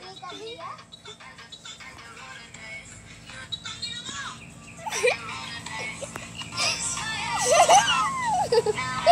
i don't Yeah.